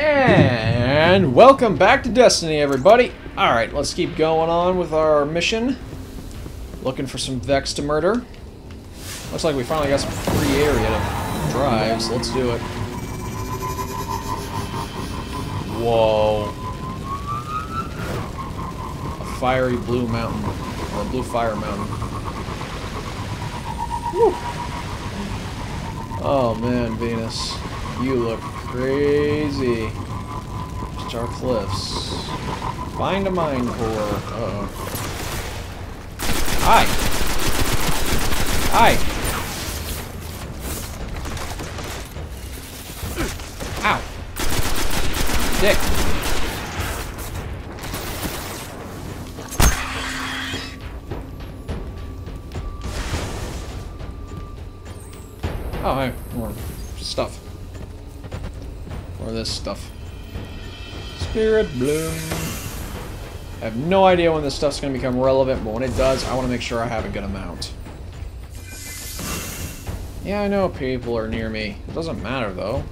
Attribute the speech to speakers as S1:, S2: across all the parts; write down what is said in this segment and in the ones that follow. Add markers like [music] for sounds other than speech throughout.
S1: And welcome back to Destiny, everybody. Alright, let's keep going on with our mission. Looking for some Vex to murder. Looks like we finally got some free area to drive, so let's do it. Whoa. A fiery blue mountain. Or a blue fire mountain. Woo. Oh man, Venus. You look crazy. Ishtar Cliffs. Find a mine core. Uh oh. Hi! Hi! Ow! Dick! Stuff. Spirit Bloom. I have no idea when this stuff's going to become relevant, but when it does, I want to make sure I have a good amount. Yeah, I know people are near me. It doesn't matter, though.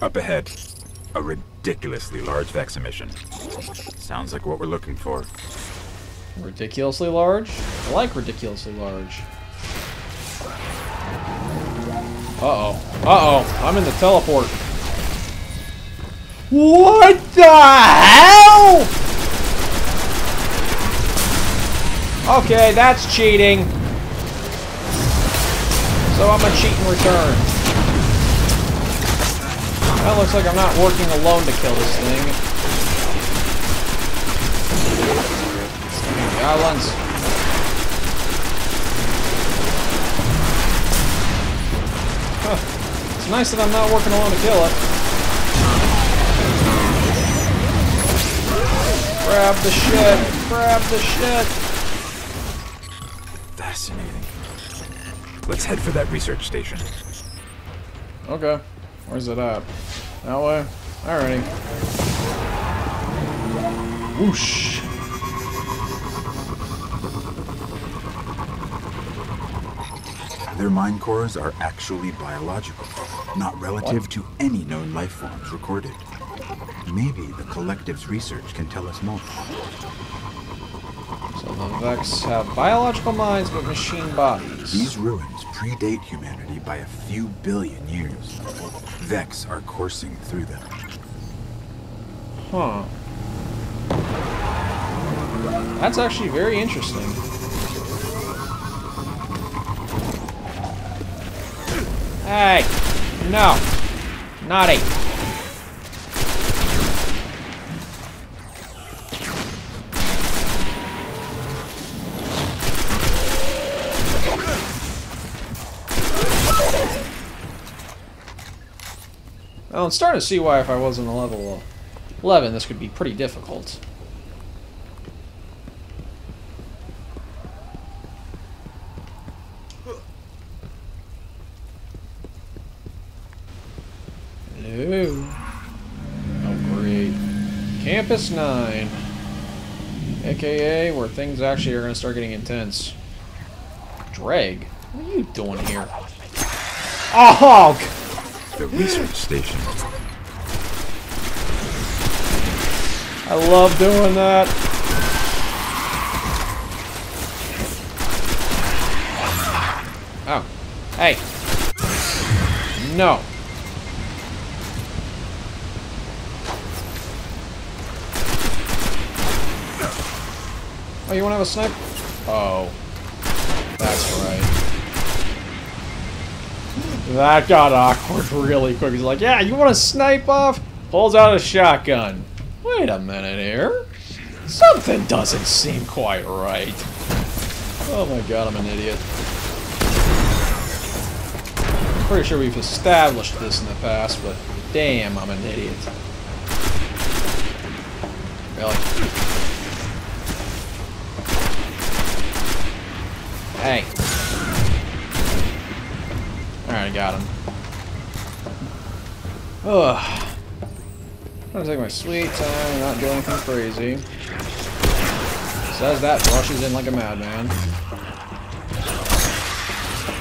S2: Up ahead, a ridiculously large Vex emission. Sounds like what we're looking for.
S1: Ridiculously large? I like ridiculously large. Uh-oh. Uh-oh. I'm in the teleport. What the hell? Okay, that's cheating. So I'm gonna cheat in return. That looks like I'm not working alone to kill this thing. Goblins. Huh. It's nice that I'm not working alone to kill it. Grab the shit! Grab the shit!
S2: Fascinating. Let's head for that research station.
S1: Okay. Where's it at? That way? Alrighty. Whoosh!
S2: Their mind cores are actually biological, not relative to any known life forms recorded. Maybe the collective's research can tell us more.
S1: So the Vex have biological minds but machine bodies.
S2: These ruins predate humanity by a few billion years. Vex are coursing through them.
S1: Huh. That's actually very interesting. Hey! No! Naughty! Well, I'm starting to see why if I wasn't a level 11, this could be pretty difficult. Hello. Oh, great. Campus 9. AKA where things actually are going to start getting intense. Dreg? What are you doing here? Oh!
S2: The research station.
S1: I love doing that. Oh. Hey. No. Oh, you want to have a snipe? Oh. That's right. That got awkward [laughs] really quick. He's like, yeah, you want to snipe off? Pulls out a shotgun. Wait a minute here. Something doesn't seem quite right. Oh my god, I'm an idiot. Pretty sure we've established this in the past, but damn, I'm an idiot. Really? Hey. I got him. Ugh. I'm gonna take my sweet time not do anything crazy. Says that, rushes in like a madman.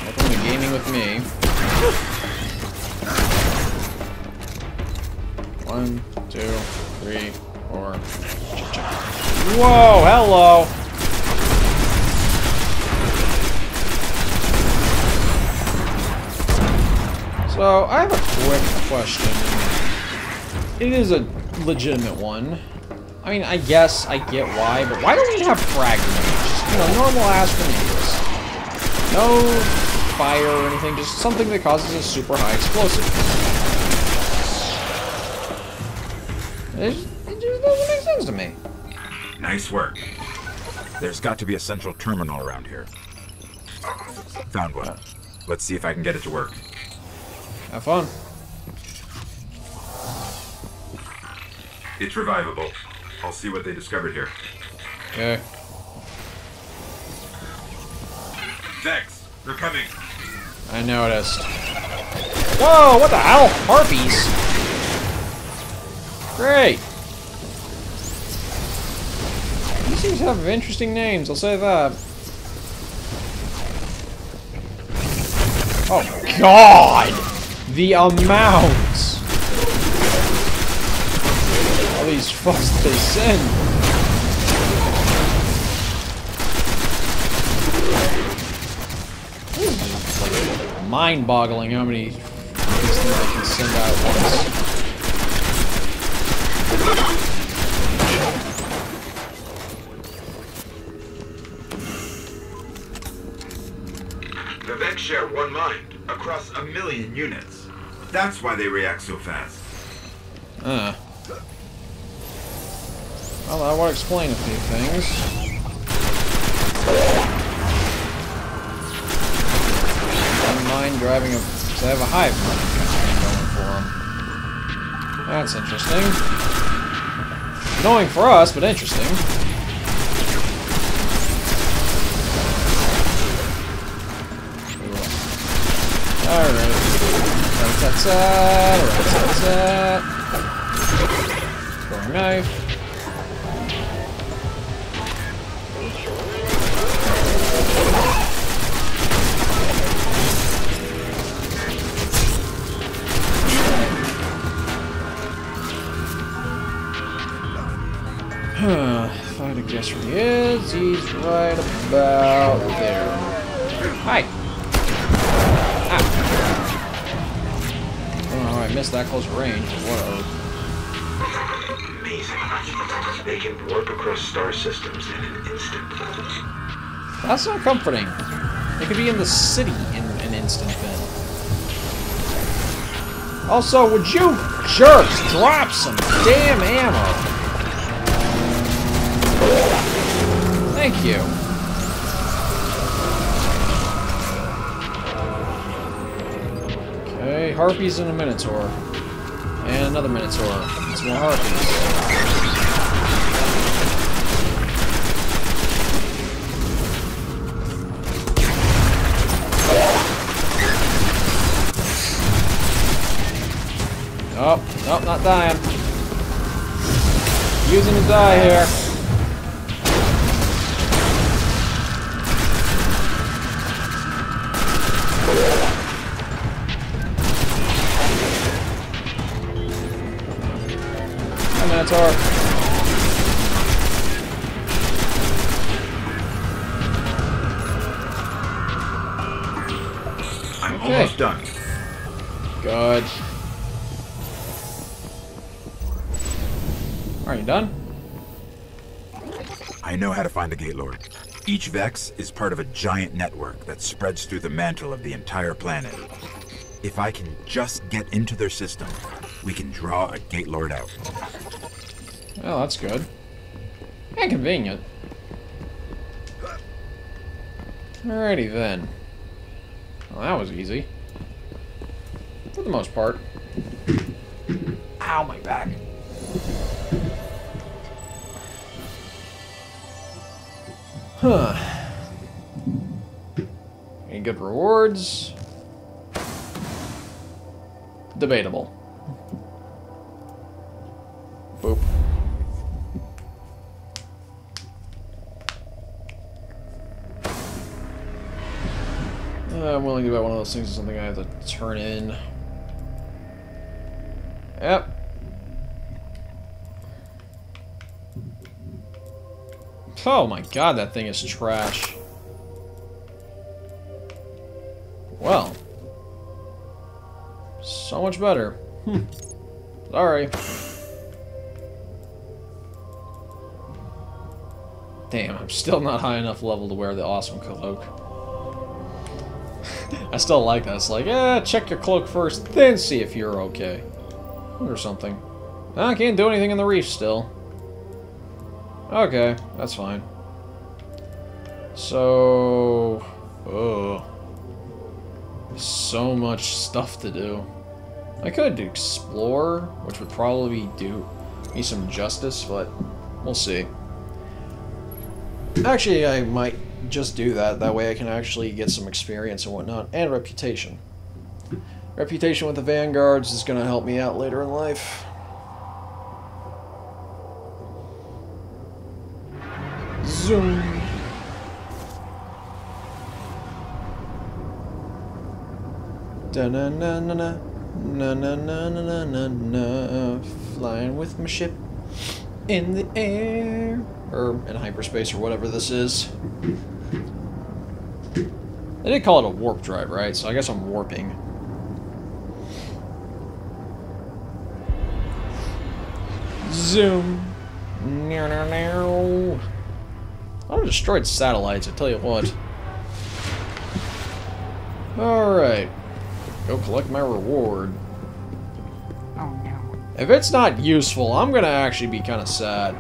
S1: Welcome to gaming with me. One, two, three, four. Whoa, hello! So, I have a quick question. It is a legitimate one. I mean, I guess I get why, but why don't we have frag grenades? Just, you know, normal ass grenades. No fire or anything, just something that causes a super high explosive. It just, it just doesn't make sense to me.
S2: Nice work. There's got to be a central terminal around here. Found one. Let's see if I can get it to work.
S1: Have fun.
S2: It's revivable. I'll see what they discovered here.
S1: Okay.
S2: Vex, they're coming.
S1: I noticed. Whoa, what the hell? Harpies? Great. These things have interesting names, I'll say that. Oh, God! The amount! All these fucks they send. mind-boggling how many things I can send out once.
S2: The Vex share one mind across a million units. That's why they react so fast.
S1: Uh. Well, that would explain a few things. I don't mind driving a... So I have a hive going for them. That's interesting. Annoying for us, but interesting. Alright. Rat-tat-tat, rat-tat-tat. Throwing knife. if I had to guess where he is, he's right about there. Hi. Ah. I don't know how I missed that close range. Whatever.
S3: Amazing. They can warp across star systems in an instant.
S1: That's not comforting. They could be in the city in an instant then. Also, would you jerks drop some damn ammo? Thank you. Harpies and a minotaur. And another minotaur. Some more harpies. Oh, nope, not dying. Using a die here.
S2: I know how to find the Gate Lord. Each Vex is part of a giant network that spreads through the mantle of the entire planet. If I can just get into their system, we can draw a Gate Lord out.
S1: Well, that's good. And convenient. Alrighty then. Well, that was easy. For the most part. Ow, my back. Huh. Any good rewards? Debatable. Boop. Uh, I'm willing to bet one of those things is something I have to turn in. Yep. Oh my god, that thing is trash. Well. So much better. Hmm. Sorry. Damn, I'm still not high enough level to wear the awesome cloak. [laughs] I still like that. It's like, eh, check your cloak first, then see if you're okay. Or something. I can't do anything in the reef still. Okay, that's fine. So... Oh. So much stuff to do. I could explore, which would probably do me some justice, but we'll see. Actually, I might just do that. That way I can actually get some experience and whatnot. And reputation. Reputation with the Vanguards is going to help me out later in life. Zoom. Da na na na na na na na na na na flying with my ship in the air or in hyperspace or whatever this is. They did call it a warp drive, right? So I guess I'm warping. Zoom. I have destroyed satellites, I tell you what. Alright. Go collect my reward.
S4: Oh no.
S1: If it's not useful, I'm gonna actually be kind of sad.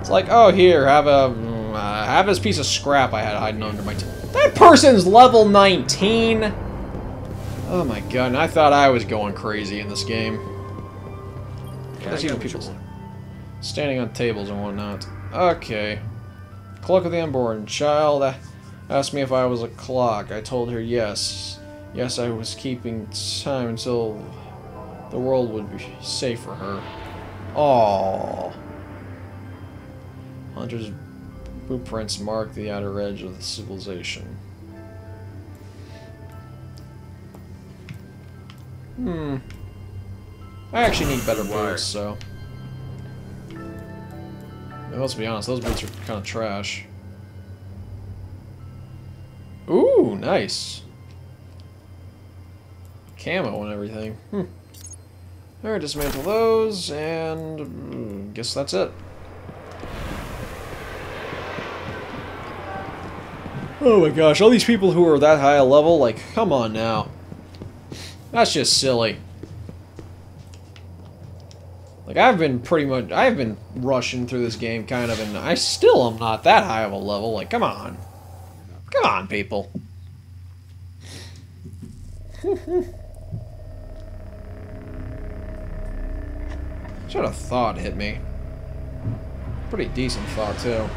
S1: It's like, oh, here, have a mm, uh, have this piece of scrap I had hiding under my. that person's level 19. Oh my god! And I thought I was going crazy in this game. There's even people standing on tables and whatnot. Okay. Clock of the unborn child asked me if I was a clock. I told her yes. Yes, I was keeping time until the world would be safe for her. Aww. Hunter's blueprints mark the outer edge of the civilization. Hmm. I actually need better boots, so... Let's be honest, those boots are kind of trash. Ooh, nice. Camo and everything. Hmm. Alright, dismantle those, and mm, guess that's it. Oh my gosh, all these people who are that high a level, like, come on now. That's just silly. Like, I've been pretty much, I've been rushing through this game, kind of, and I still am not that high of a level. Like, come on. Come on, people. [laughs] Should have thought hit me. Pretty decent thought, too.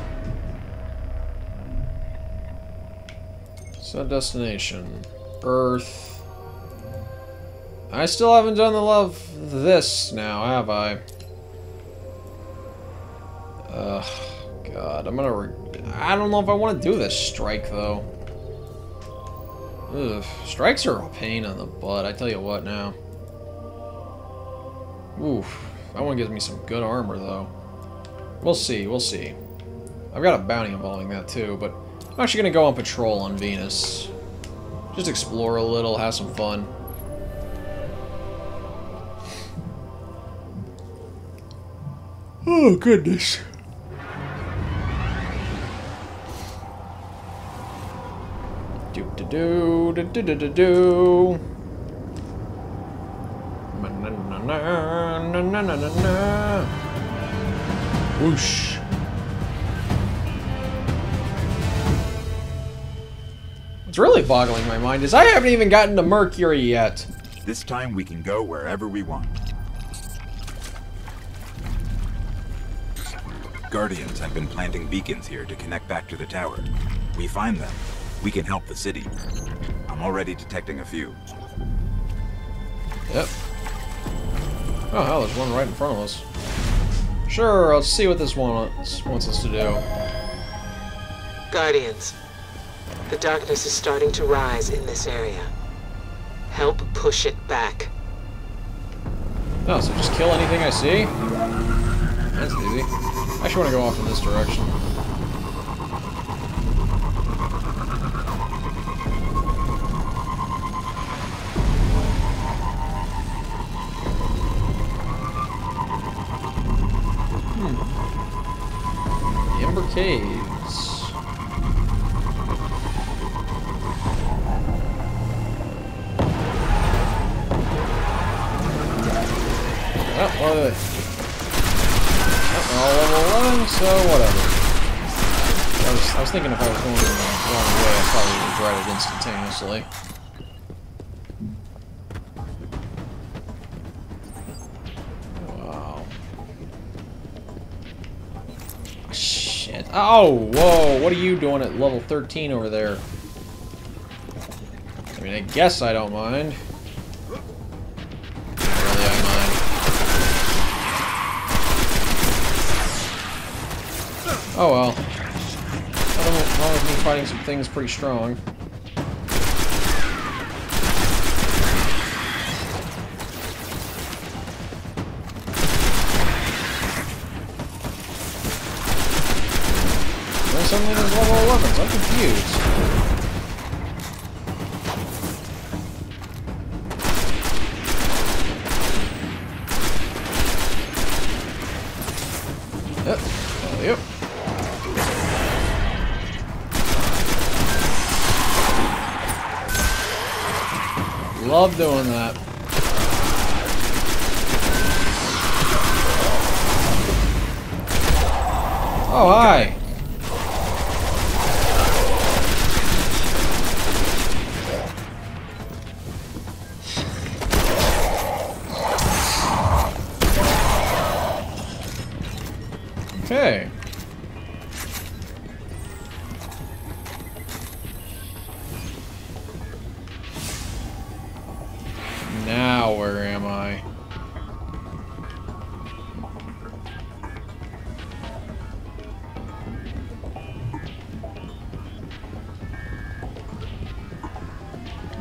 S1: Set destination. Earth. I still haven't done the love this now, have I? Ugh, God, I'm gonna... I don't know if I want to do this strike, though. Ugh, strikes are a pain in the butt, I tell you what now. Oof, that one gives me some good armor, though. We'll see, we'll see. I've got a bounty involving that, too, but I'm actually to go on patrol on Venus. Just explore a little, have some fun. Oh, goodness. Do do do do do do do do. Na na na na na na na na. Whoosh. What's really boggling my mind is I haven't even gotten to Mercury yet.
S2: This time we can go wherever we want. Guardians have been planting beacons here to connect back to the tower. We find them, we can help the city. I'm already detecting a few.
S1: Yep. Oh hell, there's one right in front of us. Sure, let's see what this one wants, wants us to do.
S5: Guardians, the darkness is starting to rise in this area. Help push it back.
S1: Oh, so just kill anything I see? That's easy actually want to go off in this direction. Hmm. Ember Caves. So whatever. I was, I was thinking if I was going the wrong way, I probably would probably regret it instantaneously. Wow. Shit. Oh, whoa, what are you doing at level 13 over there? I mean, I guess I don't mind. Oh well. As long as me fighting some things pretty strong. Suddenly there's level 11s. I'm confused. Love doing that. Oh, hi.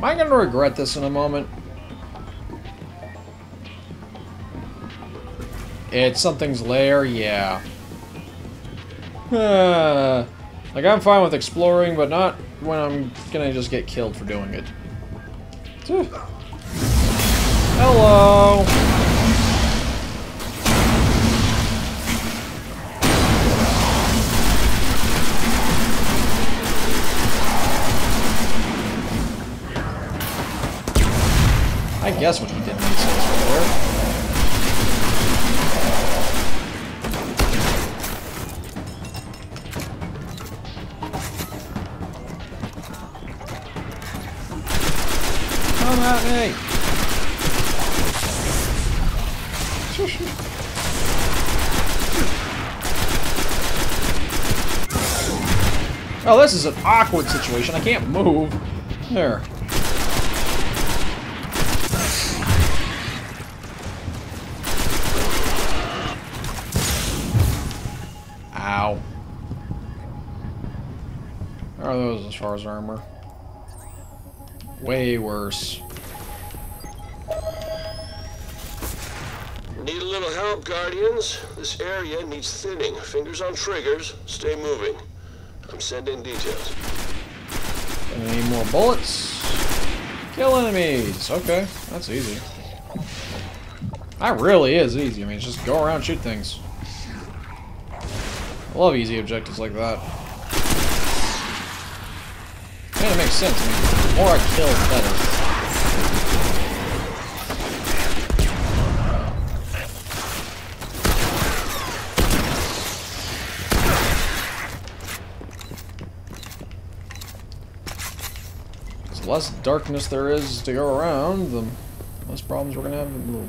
S1: Am I gonna regret this in a moment? It's something's lair, yeah. [sighs] Like, I'm fine with exploring, but not when I'm gonna just get killed for doing it. Hello! Guess what he did make sense right there. Come at [laughs] me! Oh, this is an awkward situation. I can't move. There. Are those as far as armor? Way worse.
S3: Need a little help, Guardians? This area needs thinning. Fingers on triggers. Stay moving. I'm sending details.
S1: Any more bullets? Kill enemies. Okay, that's easy. That really is easy. I mean, just go around shoot things. I love easy objectives like that. And it makes sense. I mean, the more I kill, the better. The less darkness there is to go around, the less problems we're gonna have in the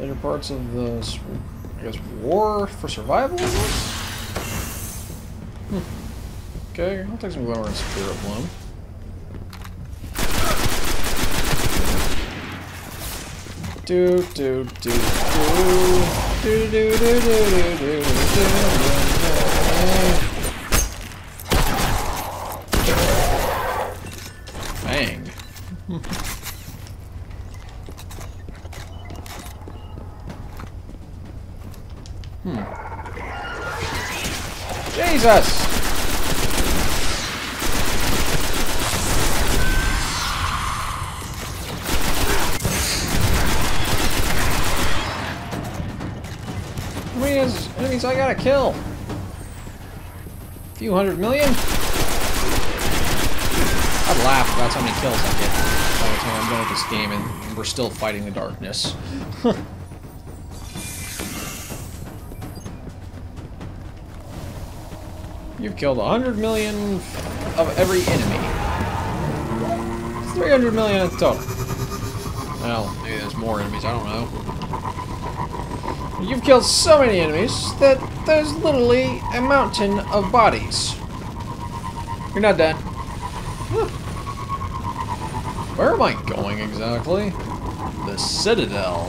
S1: later parts of the, I guess, war for survival. Hmm. Okay, I'll take some glimmer and spirit bloom. Do do do do do do do do do do do. Bang. [laughs] hmm. Jesus! Is- enemies I gotta kill? A few hundred million? I'd laugh that's how many kills I get by the time I'm done with this game and we're still fighting the darkness. [laughs] You've killed 100 million of every enemy. 300 million in total. Well, maybe there's more enemies, I don't know. You've killed so many enemies that there's literally a mountain of bodies. You're not done. Where am I going exactly? The Citadel.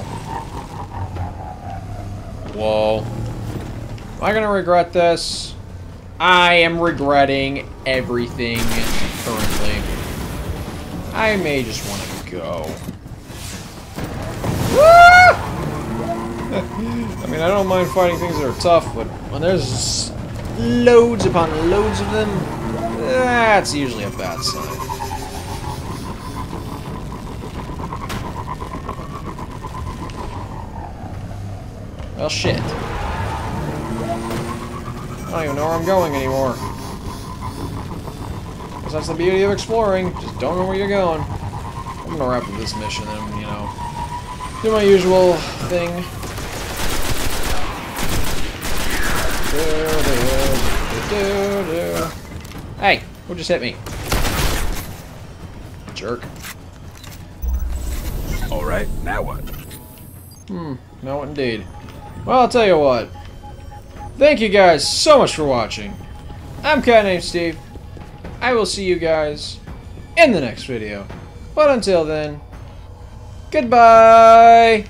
S1: Whoa. Am I gonna regret this? I am regretting everything currently. I may just want to go. [laughs] I mean, I don't mind fighting things that are tough, but when there's loads upon loads of them, that's usually a bad sign. Well, shit. I don't even know where I'm going anymore. Because that's the beauty of exploring. Just don't know where you're going. I'm gonna wrap up this mission and, you know, do my usual thing. Hey, who just hit me? Jerk.
S2: Alright, now what?
S1: Hmm, no indeed. Well, I'll tell you what. Thank you guys so much for watching. I'm Cat named Steve. I will see you guys in the next video. But until then, goodbye!